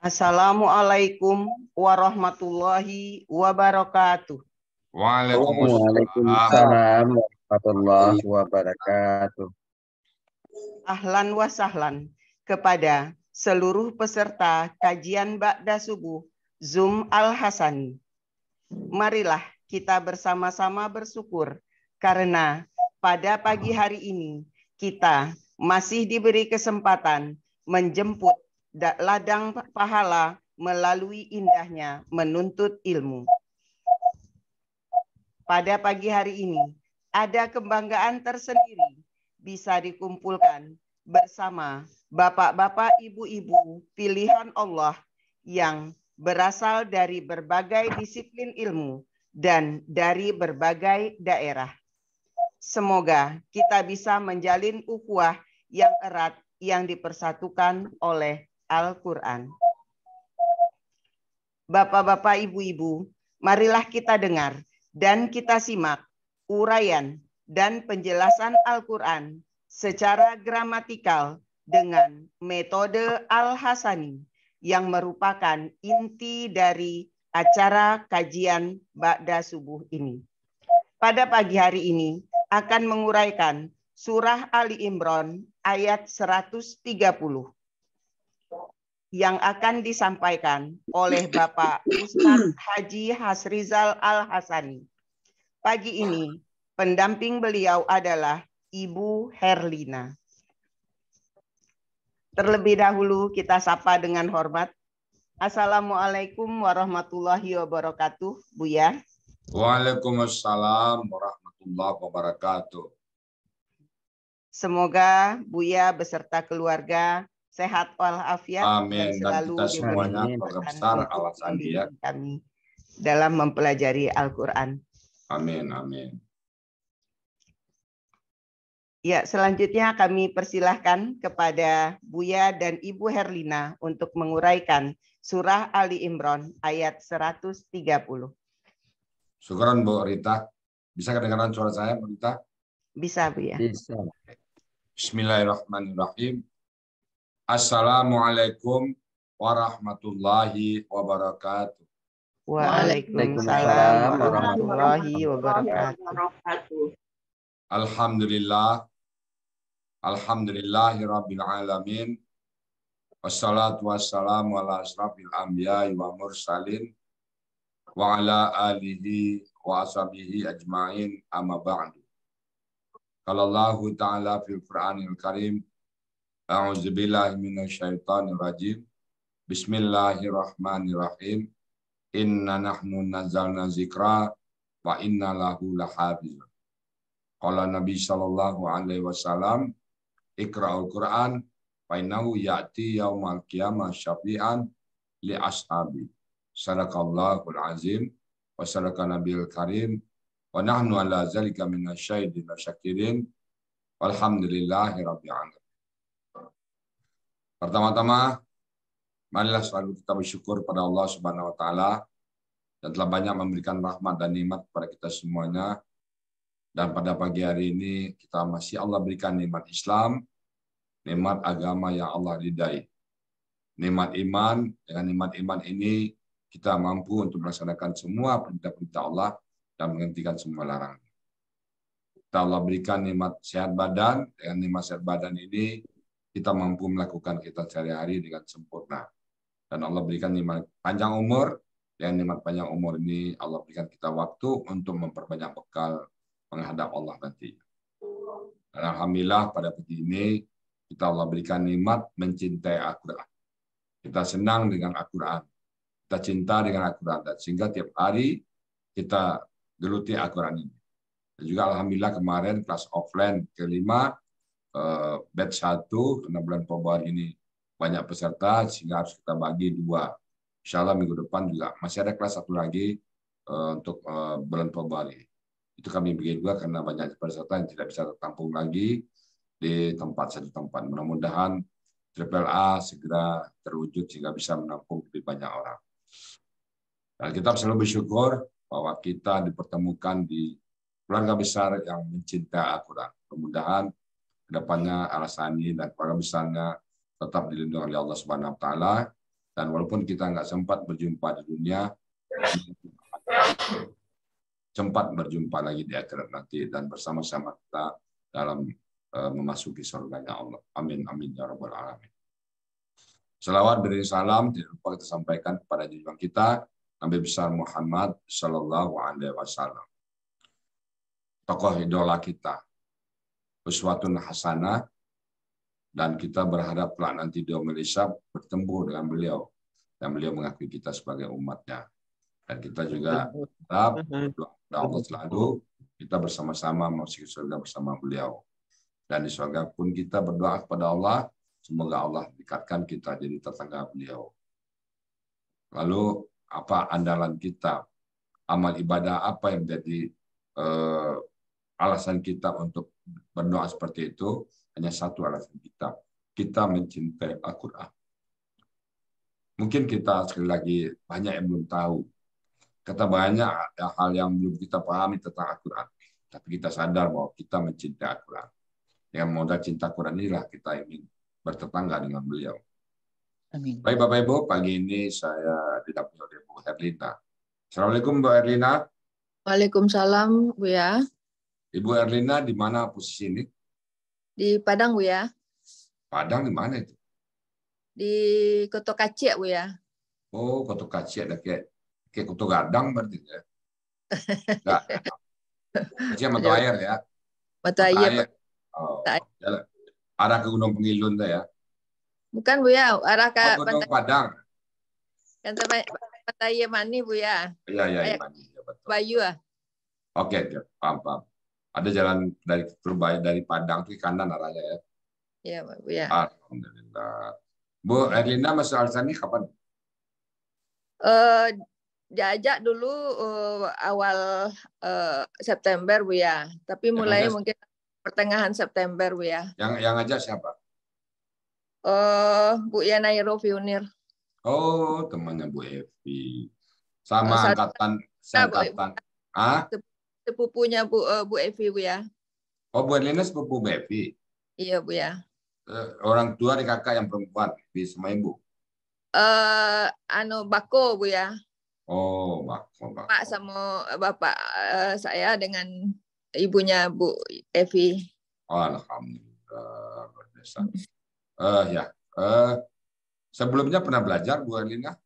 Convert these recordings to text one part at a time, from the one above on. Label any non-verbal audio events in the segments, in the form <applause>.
Assalamualaikum warahmatullahi wabarakatuh. Waalaikumsalam warahmatullahi wabarakatuh. Ahlan wa sahlan kepada seluruh peserta kajian Ba'da Subuh Zoom Al-Hasani. Marilah kita bersama-sama bersyukur karena pada pagi hari ini kita masih diberi kesempatan menjemput ladang pahala melalui indahnya menuntut ilmu. Pada pagi hari ini ada kebanggaan tersendiri bisa dikumpulkan bersama bapak-bapak, ibu-ibu pilihan Allah yang berasal dari berbagai disiplin ilmu dan dari berbagai daerah. Semoga kita bisa menjalin ukhuwah yang erat yang dipersatukan oleh Al-Quran. Bapak-bapak, ibu-ibu, marilah kita dengar dan kita simak uraian dan penjelasan Al-Quran secara gramatikal dengan metode Al-Hasani yang merupakan inti dari acara kajian Ba'da Subuh ini. Pada pagi hari ini akan menguraikan surah Ali Imran ayat 130 yang akan disampaikan oleh Bapak Ustadz <clears throat> Haji Hasrizal Al-Hasani. Pagi ini pendamping beliau adalah Ibu Herlina. Terlebih dahulu kita sapa dengan hormat. Assalamualaikum warahmatullahi wabarakatuh, Buya. Waalaikumsalam warahmatullahi wabarakatuh. Semoga Buya beserta keluarga sehat walafiat Amin. dan selalu dan kita semuanya besar alasan dia kami dalam mempelajari Al-Quran. Amin, amin. Ya, selanjutnya kami persilahkan kepada Buya dan Ibu Herlina untuk menguraikan surah Ali Imran ayat 130. Syukuran Bu Rita. Bisa kedengaran suara saya Bu Rita? Bisa Bu ya. Bisa. Bismillahirrahmanirrahim. Assalamualaikum warahmatullahi wabarakatuh. Waalaikumsalam warahmatullahi wabarakatuh. Alhamdulillah Alhamdulillahi Rabbil Alamin. Wassalatu wassalamu ala asrafil anbiya wa mursalin wa ala alihi wa ashabihi ajma'in amma ba'du. Kalau Allah Ta'ala fil Qur'anil Karim A'udzu billahi minasyaitonir rajim. Bismillahirrahmanirrahim. Inna nahnu nazzalna zikra wa inna lahu lahafizun. Qala Nabi sallallahu alaihi wasallam Iqra'ul Quran fa innahu ya'ti yaumal qiyamah syafi'an li ashabi. Sadaqallahul azim wa sadaqa nabiyul karim wa nahnu ala zalika minasyahidin wa syakirin walhamdulillahi alamin. Pertama-tama marilah selalu kita bersyukur pada Allah Subhanahu wa taala yang telah banyak memberikan rahmat dan nikmat kepada kita semuanya. Dan pada pagi hari ini kita masih Allah berikan nikmat Islam, nikmat agama yang Allah ridai. Nikmat iman, dengan nikmat iman ini kita mampu untuk melaksanakan semua perintah-perintah Allah dan menghentikan semua larangan. Kita Allah berikan nikmat sehat badan, dengan nikmat sehat badan ini kita mampu melakukan kita sehari-hari dengan sempurna. Dan Allah berikan nikmat panjang umur, dengan nikmat panjang umur ini Allah berikan kita waktu untuk memperbanyak bekal menghadap Allah nanti. Dan Alhamdulillah pada pagi ini kita Allah berikan nikmat mencintai Al-Quran. Kita senang dengan Al-Quran. Kita cinta dengan Al-Quran. Dan sehingga tiap hari kita geluti Al-Quran ini. Dan juga Alhamdulillah kemarin kelas offline kelima, batch satu, karena bulan Februari ini banyak peserta, sehingga harus kita bagi dua. Insya Allah minggu depan juga masih ada kelas satu lagi eh, untuk eh, bulan Februari. Itu kami bikin juga karena banyak peserta yang tidak bisa tertampung lagi di tempat satu tempat. Mudah-mudahan Triple A segera terwujud sehingga bisa menampung lebih banyak orang. Dan kita selalu bersyukur bahwa kita dipertemukan di keluarga besar yang mencintai Al-Quran. Mudah-mudahan ke depannya Alasani dan keluarga besarnya tetap dilindungi oleh Allah Subhanahu Wa Taala Dan walaupun kita nggak sempat berjumpa di dunia, sempat berjumpa lagi di akhirat nanti dan bersama-sama kita dalam uh, memasuki surganya Allah. Amin amin ya rabbal alamin. Salawat beri salam tidak lupa kita sampaikan kepada junjungan kita Nabi besar Muhammad Shallallahu Alaihi Wasallam. Tokoh idola kita, uswatun hasanah, dan kita berharap kelak nanti di Malaysia bertemu dengan beliau dan beliau mengakui kita sebagai umatnya. Dan kita juga harap berdoa Allah selalu kita bersama-sama masuk surga bersama beliau. Dan di surga pun kita berdoa kepada Allah semoga Allah dekatkan kita jadi tetangga beliau. Lalu apa andalan kita? Amal ibadah apa yang menjadi eh, alasan kita untuk berdoa seperti itu hanya satu alasan kita. Kita mencintai Al-Quran. Mungkin kita sekali lagi banyak yang belum tahu. Kata banyak hal yang belum kita pahami tentang Al-Quran. Tapi kita sadar bahwa kita mencintai Al-Quran. Dengan modal cinta Al-Quran inilah kita ingin bertetangga dengan beliau. Amin. Baik Bapak Ibu, pagi ini saya didampingi oleh Bu Herlina. Assalamualaikum Bu Herlina. Waalaikumsalam Bu ya. Ibu Erlina di mana posisi ini? Di Padang, Bu ya. Padang di mana itu? Di Kota Kaciak, Bu ya. Oh, Kota Kaciak ada kayak kayak Kota Gadang berarti ya. <laughs> Enggak. Kaciak mata air ya. Mata air. Oh, arah ke Gunung Pengilun ya. Bukan Bu ya, arah ke oh, Pantai Padang. Kan Pantai Mani Bu ya. Iya, iya, Mani. Ya, betul. Bayu ah. Oke, okay, paham, paham ada jalan dari Surabaya dari Padang ke kanan arahnya ya. Iya, Bu ya. Alhamdulillah. Bu Erlinda masuk Alsani kapan? Uh, diajak dulu uh, awal uh, September Bu ya, tapi mulai yang mungkin pertengahan September Bu ya. Yang yang ngajak siapa? Uh, Bu Yanairo Fiunir. Oh, temannya Bu Evi. Sama oh, angkatan, angkatan. Ah? Sepupunya Bu uh, Bu Evi Bu ya. Oh Bu Erlina sepupu Bu Evi. Iya Bu ya. Uh, orang tua di kakak yang perempuan di sama ibu. Eh uh, anu Bako Bu ya. Oh Bako Bako. Pak sama bapak uh, saya dengan ibunya Bu Evi. Oh, Alhamdulillah. Uh, ya. Uh, sebelumnya pernah belajar Bu Erlina?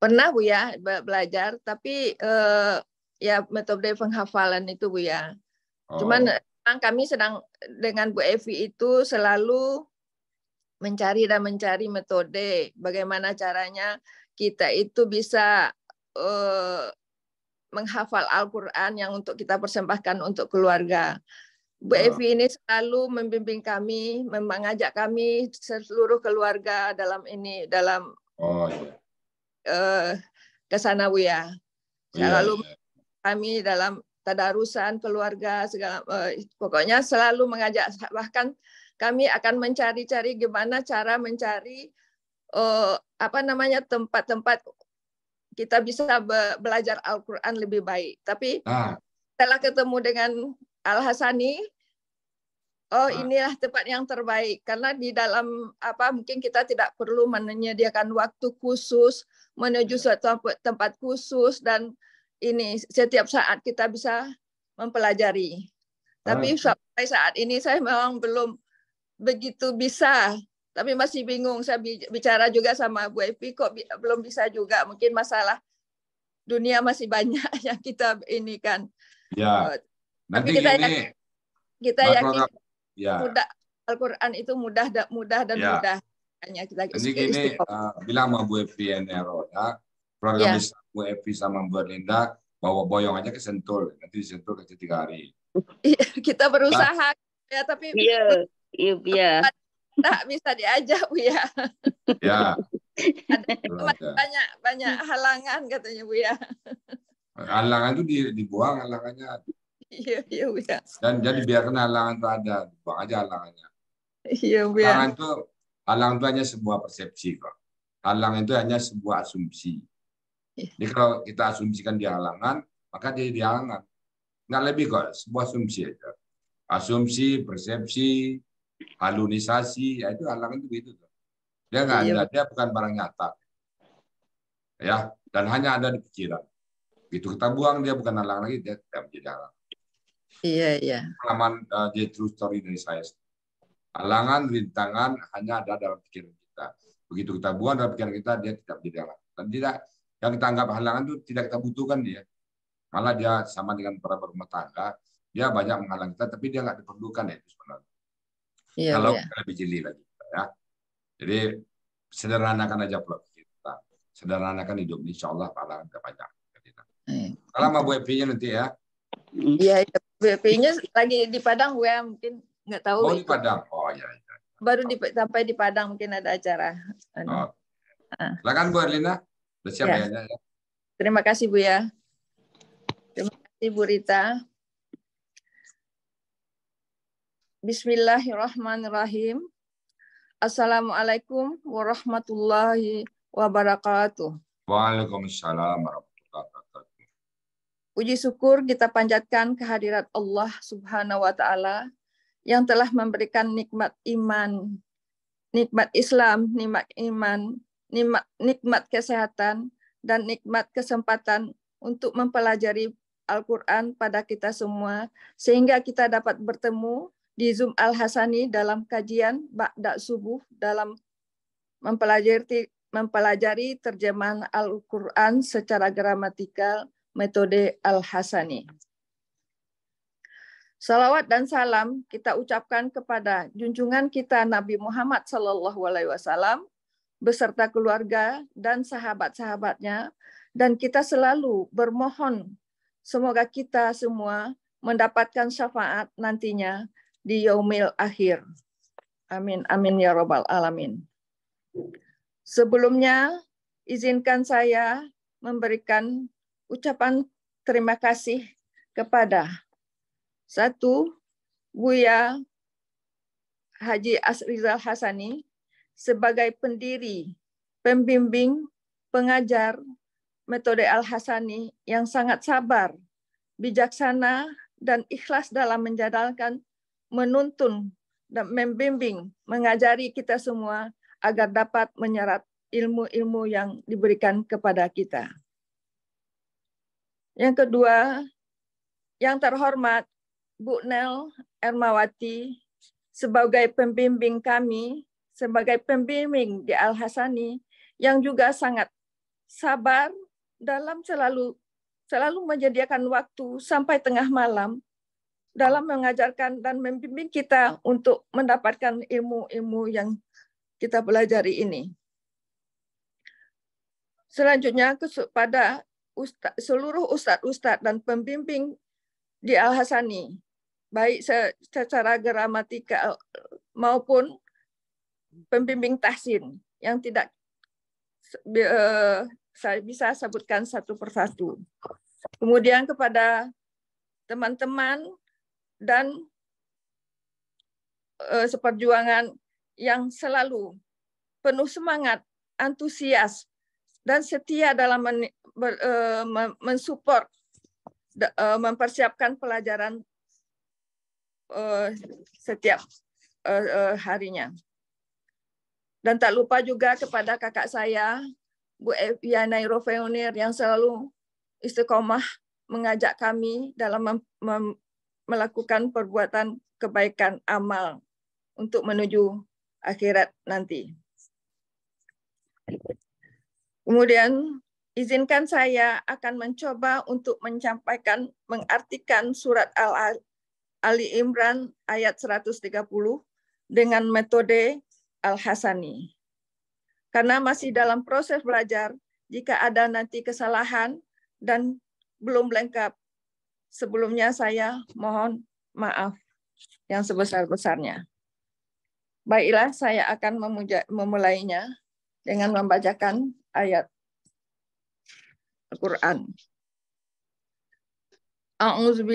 Pernah Bu ya belajar, tapi uh, ya metode penghafalan itu Bu ya. Oh. Cuman kami sedang dengan Bu Evi itu selalu mencari dan mencari metode bagaimana caranya kita itu bisa uh, menghafal Al-Qur'an yang untuk kita persembahkan untuk keluarga. Bu oh. Evi ini selalu membimbing kami, mengajak kami seluruh keluarga dalam ini dalam oh, iya. uh, ke sana Bu ya. Selalu iya, iya kami dalam tadarusan keluarga segala eh, pokoknya selalu mengajak bahkan kami akan mencari-cari gimana cara mencari uh, apa namanya tempat-tempat kita bisa be belajar Al-Qur'an lebih baik. Tapi ah. setelah ketemu dengan Al Hasani oh ah. inilah tempat yang terbaik karena di dalam apa mungkin kita tidak perlu menyediakan waktu khusus menuju suatu tempat khusus dan ini setiap saat kita bisa mempelajari. Tapi ah. sampai saat ini saya memang belum begitu bisa, tapi masih bingung. Saya bicara juga sama Bu Epi kok belum bisa juga. Mungkin masalah dunia masih banyak <laughs> yang kita ini kan. Ya. Eh, Nanti tapi kita gini, yakin, kita yakin ya. mudah Al-Quran itu mudah mudah dan ya. mudah. Hanya kita Jadi gini, uh, bilang sama Bu Epi Enero ya program ya. Bu Evi sama Bu Linda bawa boyong aja ke Sentul. Nanti di Sentul ke tiga hari. Iya, kita berusaha nah. ya tapi iya iya iya tak bisa diajak bu ya. Ya. Ada banyak banyak halangan katanya bu ya. Halangan itu dibuang halangannya. Iya iya bu ya. Dan jadi biarkan halangan itu ada buang aja halangannya. Iya bu ya. Halangan itu halangan itu hanya sebuah persepsi kok. Halangan itu hanya sebuah asumsi jadi kalau kita asumsikan dia halangan, maka dia di halangan. Nggak lebih kok, sebuah asumsi aja. Asumsi, persepsi, halunisasi, ya itu halangan itu gitu. Dia nggak Iya. ada, dia bukan barang nyata. Ya, dan hanya ada di pikiran. Gitu kita buang dia bukan halang lagi, dia tidak menjadi halang. Iya, iya. Pengalaman uh, dia true story dari saya. Halangan, rintangan hanya ada dalam pikiran kita. Begitu kita buang dalam pikiran kita, dia tidak menjadi halang. Dan tidak yang kita anggap halangan itu tidak kita butuhkan dia. Malah dia sama dengan para berumah tangga, dia banyak menghalang kita, tapi dia nggak diperlukan ya itu sebenarnya. Iya, Kalau kita lebih jeli lagi, ya. Jadi sederhanakan aja pola pikir kita. Sederhanakan hidup, insya Allah pahala kita banyak. Kalau sama Bu Epi-nya nanti ya, Iya, iya. BP-nya lagi di Padang, Buya. Mungkin nggak tahu. mau di Padang. Oh iya. iya. Baru di, sampai di Padang mungkin ada acara. Oh. Ah. Silakan Bu Erlina, udah siap Ya. ya. ya. Terima kasih Bu ya. Terima kasih Bu Rita. Bismillahirrahmanirrahim. Assalamualaikum warahmatullahi wabarakatuh. Waalaikumsalam warahmatullahi wabarakatuh. Puji syukur kita panjatkan kehadirat Allah Subhanahu wa taala yang telah memberikan nikmat iman, nikmat Islam, nikmat iman, nikmat, kesehatan dan nikmat kesempatan untuk mempelajari Al-Qur'an pada kita semua sehingga kita dapat bertemu di Zoom Al-Hasani dalam kajian Ba'da subuh dalam mempelajari mempelajari terjemahan Al-Qur'an secara gramatikal metode Al-Hasani. Salawat dan salam kita ucapkan kepada junjungan kita Nabi Muhammad Sallallahu Alaihi Wasallam beserta keluarga dan sahabat-sahabatnya dan kita selalu bermohon semoga kita semua mendapatkan syafaat nantinya di yaumil akhir. Amin amin ya robbal alamin. Sebelumnya izinkan saya memberikan ucapan terima kasih kepada satu Buya Haji Asrizal Hasani sebagai pendiri, pembimbing, pengajar metode Al-Hasani yang sangat sabar, bijaksana, dan ikhlas dalam menjalankan, menuntun, dan membimbing, mengajari kita semua agar dapat menyerap ilmu-ilmu yang diberikan kepada kita. Yang kedua, yang terhormat Bu Nel Ermawati sebagai pembimbing kami, sebagai pembimbing di Al-Hasani yang juga sangat sabar dalam selalu selalu menyediakan waktu sampai tengah malam dalam mengajarkan dan membimbing kita untuk mendapatkan ilmu-ilmu yang kita pelajari ini. Selanjutnya kepada ustaz, seluruh ustadz-ustadz dan pembimbing di Al-Hasani, baik secara gramatikal maupun pembimbing tahsin yang tidak uh, saya bisa sebutkan satu persatu. Kemudian kepada teman-teman dan uh, seperjuangan yang selalu penuh semangat, antusias, dan setia dalam uh, mensupport mempersiapkan pelajaran setiap harinya. Dan tak lupa juga kepada kakak saya, Bu Evia Nairo Feunir yang selalu istiqomah mengajak kami dalam melakukan perbuatan kebaikan amal untuk menuju akhirat nanti. Kemudian izinkan saya akan mencoba untuk menyampaikan, mengartikan surat Al Ali Imran ayat 130 dengan metode Al-Hasani. Karena masih dalam proses belajar, jika ada nanti kesalahan dan belum lengkap, sebelumnya saya mohon maaf yang sebesar-besarnya. Baiklah, saya akan memuja, memulainya dengan membacakan ayat Al-Quran. A'udzu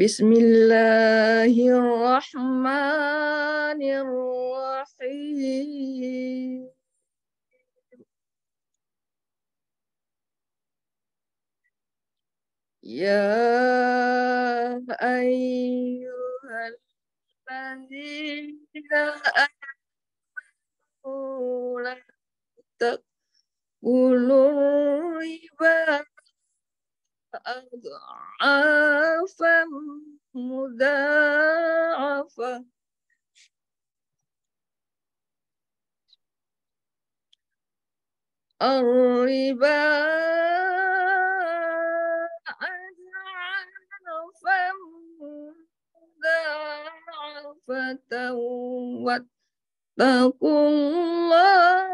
بسم الله الرحمن الرحيم. يا أيها الذين آمنوا لا تقولوا الربا أضعافا مضاعفة الربا أضعافا مضاعفة واتقوا الله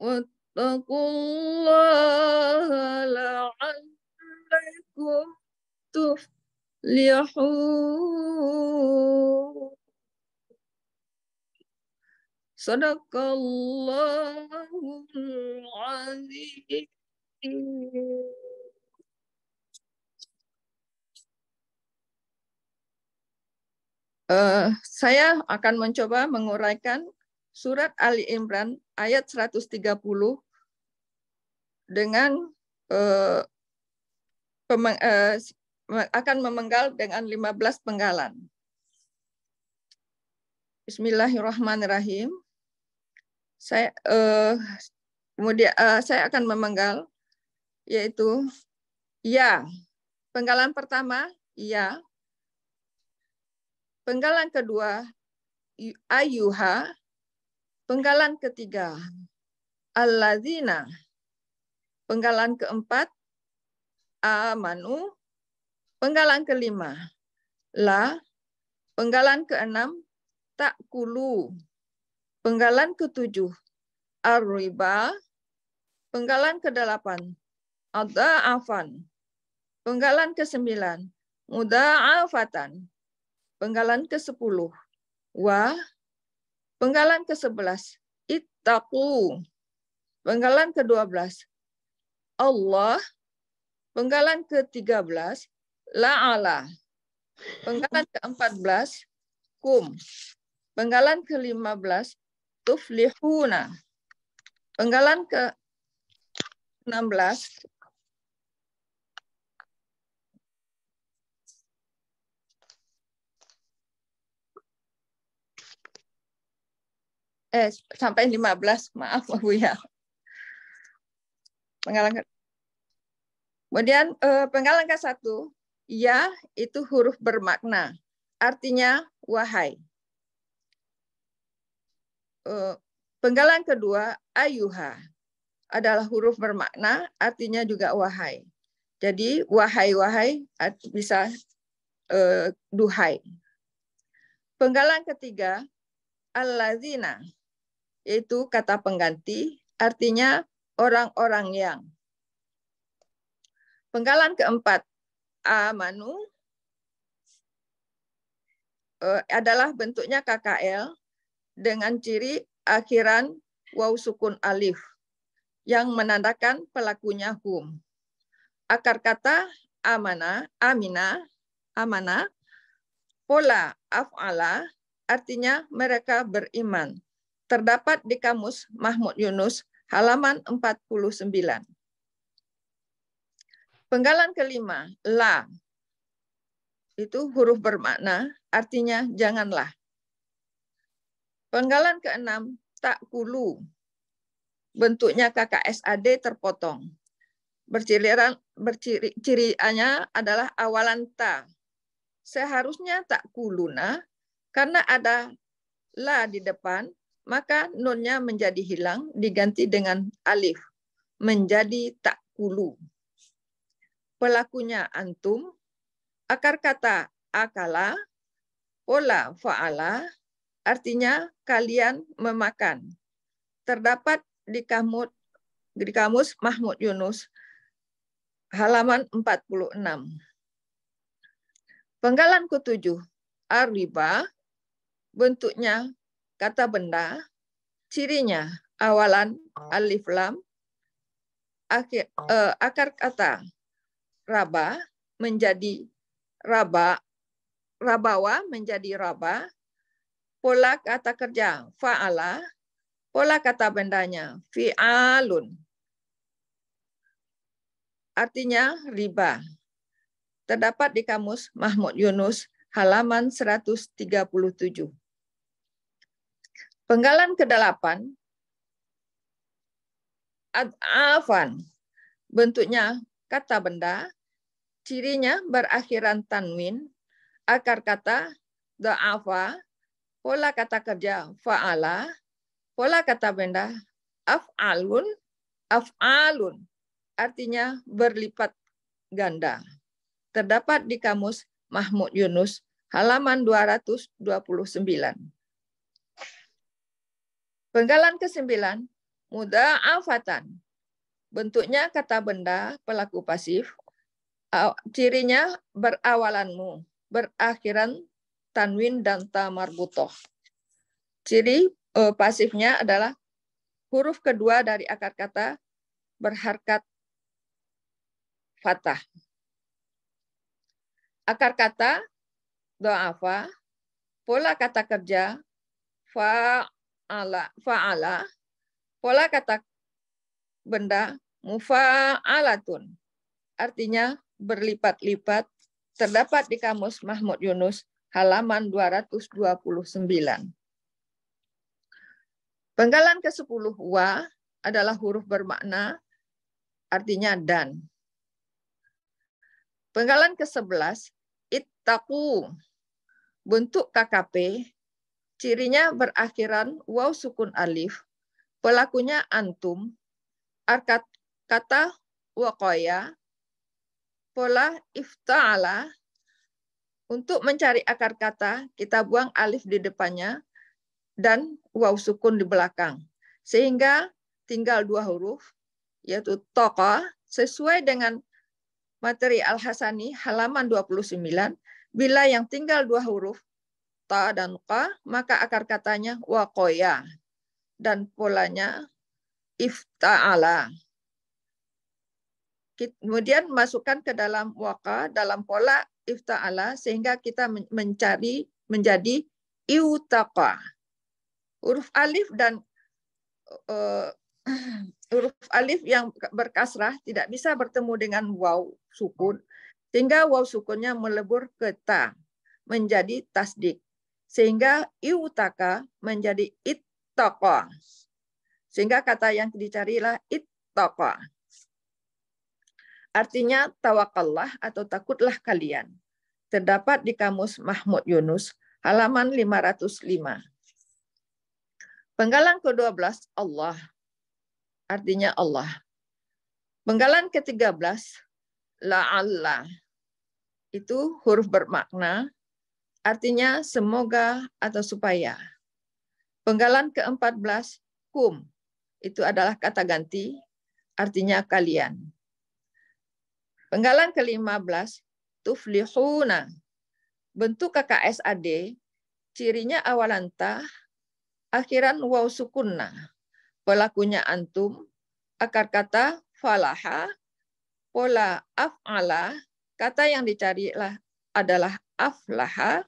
واتقوا الله لعلكم تفلحون صدق الله العظيم Uh, saya akan mencoba menguraikan surat Ali Imran ayat 130 dengan uh, pemeng, uh, akan memenggal dengan 15 penggalan. Bismillahirrahmanirrahim. Saya uh, kemudian uh, saya akan memenggal yaitu ya. Penggalan pertama ya. Penggalan kedua ayuha. Penggalan ketiga alladzina. Penggalan keempat amanu. Penggalan kelima la. Penggalan keenam takulu. Penggalan ketujuh ar-riba. Penggalan kedelapan ada afan. Penggalan ke-9 muda'afatan. Penggalan ke-10 wa. Penggalan ke-11 ittaqu. Penggalan ke-12 Allah. Penggalan ke-13 la'ala. Penggalan ke-14 kum. Penggalan ke-15 tuflihuna. Penggalan ke-16 eh sampai 15 maaf Bu ya. Penggalan Kemudian eh, penggalan ke satu ya itu huruf bermakna, artinya wahai. Eh, penggalan kedua, ayuha, adalah huruf bermakna, artinya juga wahai. Jadi wahai-wahai bisa uh, duhai. Penggalan ketiga, allazina, yaitu kata pengganti, artinya orang-orang yang. Penggalan keempat, amanu, uh, adalah bentuknya KKL dengan ciri akhiran waw sukun alif yang menandakan pelakunya hum. Akar kata amana, amina, amana, pola af'ala artinya mereka beriman. Terdapat di kamus Mahmud Yunus halaman 49. Penggalan kelima, la. Itu huruf bermakna, artinya janganlah. Penggalan keenam, tak kulu. Bentuknya KKSAD terpotong. Bercirian, berciriannya adalah awalan ta. Seharusnya tak kuluna, karena ada la di depan, maka nunnya menjadi hilang, diganti dengan alif. Menjadi tak kulu. Pelakunya antum, akar kata akala, pola fa'ala, artinya kalian memakan. Terdapat di kamus di kamus Mahmud Yunus halaman 46. Penggalan ketujuh, arriba, bentuknya kata benda, cirinya awalan alif lam, akhir, eh, akar kata raba menjadi raba, rabawa menjadi raba, Pola kata kerja fa'ala, pola kata bendanya fi'alun. artinya riba. Terdapat di kamus Mahmud Yunus halaman 137. Penggalan ke-8 ad'afan bentuknya kata benda. Cirinya berakhiran tanwin. Akar kata da'afa. Pola kata kerja fa'ala. Pola kata benda af'alun af'alun. Artinya berlipat ganda. Terdapat di kamus Mahmud Yunus halaman 229. Penggalan ke-9, afatan. Bentuknya kata benda pelaku pasif, cirinya berawalanmu, berakhiran tanwin dan ta marbutoh. Ciri eh, pasifnya adalah huruf kedua dari akar kata berharkat fatah. Akar kata do'afa, pola kata kerja fa'ala, fa'ala, pola kata benda mufa'alatun. Artinya berlipat-lipat terdapat di kamus Mahmud Yunus halaman 229. Penggalan ke-10 wa adalah huruf bermakna artinya dan. Penggalan ke-11 Ittaqu. Bentuk KKP, cirinya berakhiran waw sukun alif, pelakunya antum, arkat kata waqaya, pola ifta'ala, untuk mencari akar kata, kita buang alif di depannya dan waw sukun di belakang. Sehingga tinggal dua huruf, yaitu toka, sesuai dengan materi Al-Hasani halaman 29, bila yang tinggal dua huruf, ta dan ka, maka akar katanya waqoya. Dan polanya ifta'ala. Kemudian masukkan ke dalam waka, dalam pola ifta'ala, sehingga kita mencari menjadi iutaqa. Huruf alif dan uh, <clears throat> huruf alif yang berkasrah tidak bisa bertemu dengan waw sukun sehingga waw sukunnya melebur ke ta menjadi tasdik sehingga iutaka menjadi ittaqa sehingga kata yang dicarilah ittaqa artinya tawakallah atau takutlah kalian. Terdapat di kamus Mahmud Yunus halaman 505 Penggalan ke-12 Allah. Artinya Allah. Penggalan ke-13, la'alla. Itu huruf bermakna, artinya semoga atau supaya. Penggalan ke-14, kum. Itu adalah kata ganti, artinya kalian. Penggalan ke-15, tuflihuna. Bentuk KKSAD, cirinya awalan ta, akhiran waw sukunna pelakunya antum, akar kata falaha, pola af'ala, kata yang dicarilah adalah aflaha,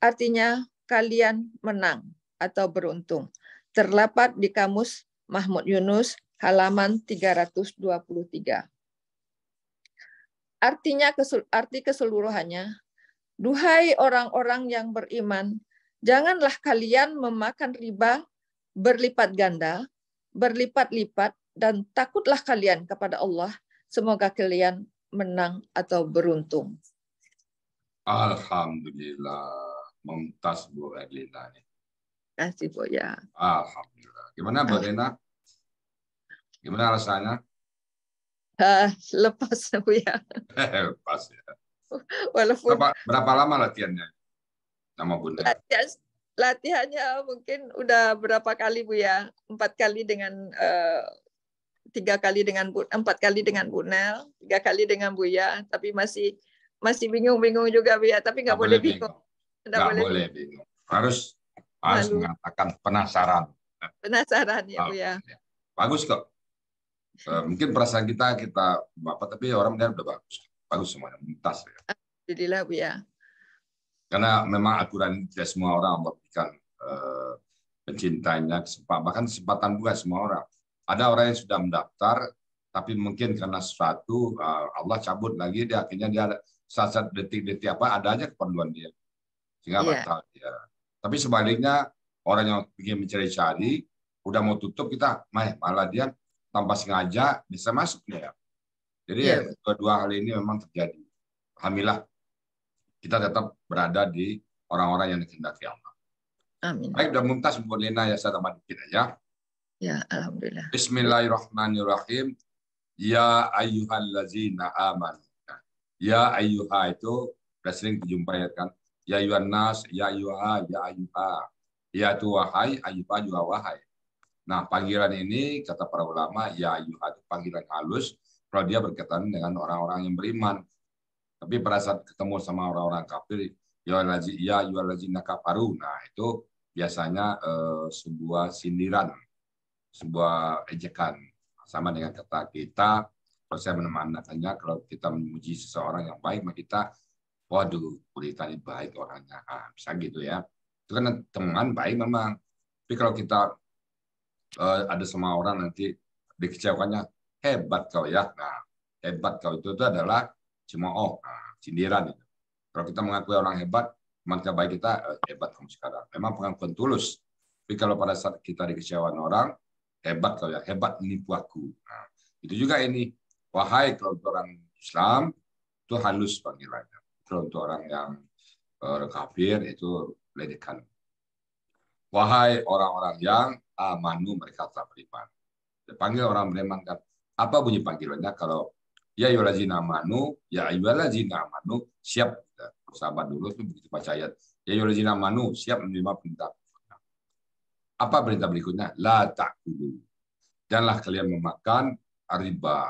artinya kalian menang atau beruntung. Terdapat di kamus Mahmud Yunus halaman 323. Artinya arti keseluruhannya, duhai orang-orang yang beriman, janganlah kalian memakan riba berlipat ganda, berlipat-lipat, dan takutlah kalian kepada Allah. Semoga kalian menang atau beruntung. Alhamdulillah. Mumtaz Bu Erlina. Kasih Bu ya. Alhamdulillah. Gimana Bu Erlina? Gimana rasanya? Uh, <laughs> lepas Bu ya. <laughs> lepas ya. Walaupun berapa, berapa lama latihannya? Nama Bunda. Latihan latihannya mungkin udah berapa kali bu ya empat kali dengan uh, tiga kali dengan bu empat kali dengan Bu Nel tiga kali dengan Bu ya tapi masih masih bingung-bingung juga bu ya tapi nggak boleh bingung nggak boleh, boleh bingung harus harus Lalu. mengatakan penasaran. Penasaran ya bu ya. bagus kok. Uh, mungkin perasaan kita kita bapak tapi orang dia udah bagus. Bagus semuanya muntas ya. Alhamdulillah bu ya. Karena memang aturan tidak semua orang memberikan uh, pencintanya kesempatan bahkan kesempatan bukan semua orang. Ada orang yang sudah mendaftar tapi mungkin karena sesuatu uh, Allah cabut lagi dia akhirnya dia saat detik-detik apa ada aja keperluan dia sehingga yeah. batal dia. Tapi sebaliknya orang yang ingin mencari-cari udah mau tutup kita malah dia tanpa sengaja bisa masuk ya. Jadi yeah. ya, kedua hal ini memang terjadi. Alhamdulillah kita tetap berada di orang-orang yang dikehendaki Allah. Amin. Baik, dan mumtaz buat Lena ya saya tambah dikit aja. Ya, alhamdulillah. Bismillahirrahmanirrahim. Ya ayyuhallazina aman. Ya ayyuha itu sudah sering dijumpai kan. Ya ayyuhan nas, ya ayyuha, ya ayyuha. Ya itu wahai, ayyuha juga wahai. Nah, panggilan ini kata para ulama, ya ayyuha itu panggilan halus kalau dia berkaitan dengan orang-orang yang beriman. Tapi pada saat ketemu sama orang-orang kafir, ya ya ayyuhallazina kafaru. Nah, itu biasanya eh, sebuah sindiran, sebuah ejekan sama dengan kata kita kalau saya menemankannya kalau kita memuji seseorang yang baik maka kita waduh ini baik orangnya ah, bisa gitu ya. Itu kan teman baik memang. Tapi kalau kita uh, ada sama orang nanti dikecewakannya hebat kau ya. Nah hebat kau itu, itu adalah cuma oh nah, sindiran itu kalau kita mengakui orang hebat maka baik kita uh, hebat kamu sekarang. Memang pengakuan tulus. Tapi kalau pada saat kita dikecewakan orang hebat kau ya, hebat menipu aku. Nah, itu juga ini, wahai kalau orang Islam itu halus panggilannya. Untuk orang yang uh, kafir itu ledekan. Wahai orang-orang yang amanu mereka telah beriman. Dipanggil orang beriman kan. Apa bunyi panggilannya kalau ya ayyuhallazina amanu, ya ayyuhallazina amanu, siap sahabat dulu itu begitu baca ayat. Ya ayyuhallazina amanu, siap menerima perintah apa perintah berikutnya? La ta'kulu. Janganlah kalian memakan riba.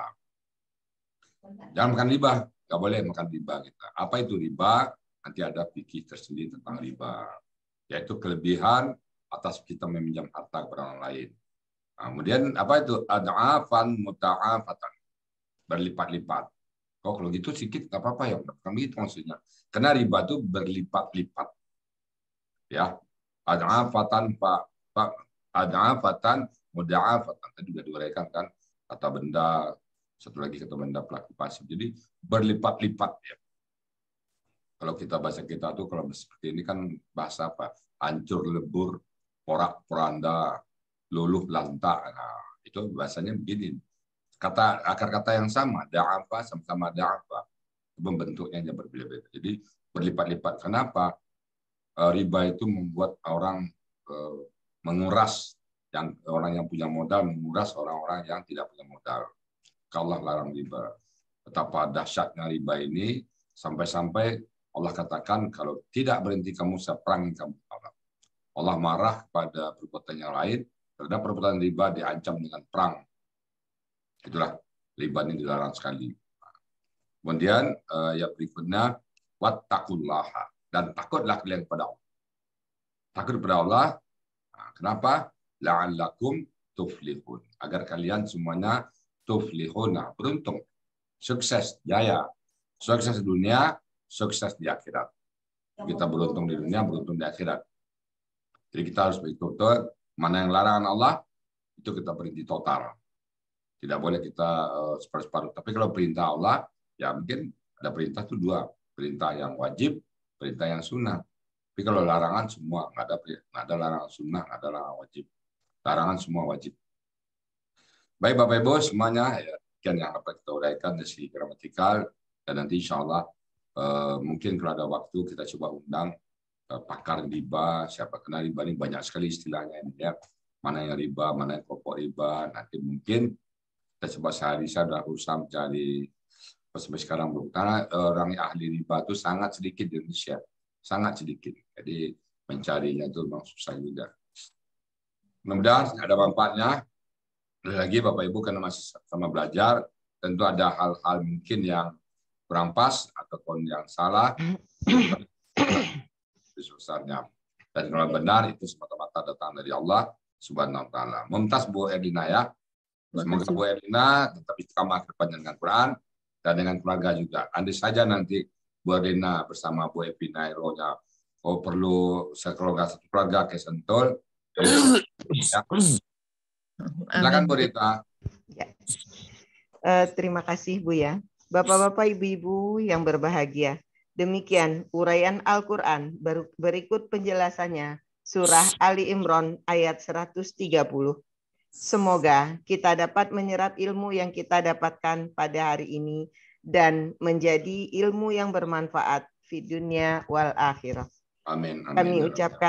Jangan makan riba. Gak boleh makan riba kita. Apa itu riba? Nanti ada fikih tersendiri tentang riba. Yaitu kelebihan atas kita meminjam harta kepada orang lain. Nah, kemudian apa itu? Ad'afan muta'afatan. Berlipat-lipat. Oh, kalau gitu sedikit nggak apa-apa ya. Bukan begitu maksudnya. Karena riba itu berlipat-lipat. Ya. Ad'afatan pak ad'afatan muda'afatan tadi juga diuraikan kan kata benda satu lagi kata benda pelaku pasif jadi berlipat-lipat ya. Kalau kita bahasa kita tuh kalau seperti ini kan bahasa apa? Hancur lebur porak poranda luluh lantak nah itu bahasanya begini. Kata akar kata yang sama da'afa sama-sama da'afa. Bentuknya yang berbeda-beda. Jadi berlipat-lipat. Kenapa? Eh, riba itu membuat orang eh, menguras yang orang yang punya modal menguras orang-orang yang tidak punya modal. Kalau larang riba. Betapa dahsyatnya riba ini sampai-sampai Allah katakan kalau tidak berhenti kamu saya perangi kamu Allah. Allah marah pada perbuatan yang lain terhadap perbuatan riba diancam dengan perang. Itulah riba ini dilarang sekali. Kemudian uh, yang berikutnya wattaqullaha dan takutlah kalian kepada Allah. Takut kepada Allah Kenapa? La'allakum tuflihun. Agar kalian semuanya tuflihuna. Beruntung. Sukses, jaya. Sukses di dunia, sukses di akhirat. Kita beruntung di dunia, beruntung di akhirat. Jadi kita harus betul-betul mana yang larangan Allah, itu kita berhenti total. Tidak boleh kita uh, separuh-separuh. Tapi kalau perintah Allah, ya mungkin ada perintah itu dua. Perintah yang wajib, perintah yang sunnah. Tapi kalau larangan semua nggak ada nggak ada larangan sunnah, nggak ada larangan wajib. Larangan semua wajib. Baik Bapak Ibu semuanya, ya, sekian yang dapat kita uraikan dari segi gramatikal dan nanti insya Allah eh, mungkin kalau ada waktu kita coba undang eh, pakar riba, siapa kenal riba ini banyak sekali istilahnya ini ya. Mana yang riba, mana yang kelompok riba. Nanti mungkin kita coba sehari saya sudah berusaha mencari sampai sekarang belum karena eh, orang yang ahli riba itu sangat sedikit di Indonesia sangat sedikit. Jadi mencarinya itu memang susah juga. Mudah-mudahan ada manfaatnya. Lagi Bapak Ibu karena masih sama belajar, tentu ada hal-hal mungkin yang kurang pas ataupun yang salah. <coughs> Besarnya. Dan kalau benar itu semata-mata datang dari Allah Subhanahu wa taala. Mumtaz Bu Erlina ya. Semoga Bu Erlina tetap istiqamah ke dengan Quran dan dengan keluarga juga. Andai saja nanti Bu Adena bersama Bu Epi Naironya. Oh perlu sekeluarga satu keluarga ke Sentul. <coughs> ya. Silakan Bu Rita. Ya. Uh, terima kasih Bu ya. Bapak-bapak, ibu-ibu yang berbahagia. Demikian uraian Al-Qur'an berikut penjelasannya surah Ali Imran ayat 130. Semoga kita dapat menyerap ilmu yang kita dapatkan pada hari ini dan menjadi ilmu yang bermanfaat di dunia wal akhirah. Amin. amin. Kami ucapkan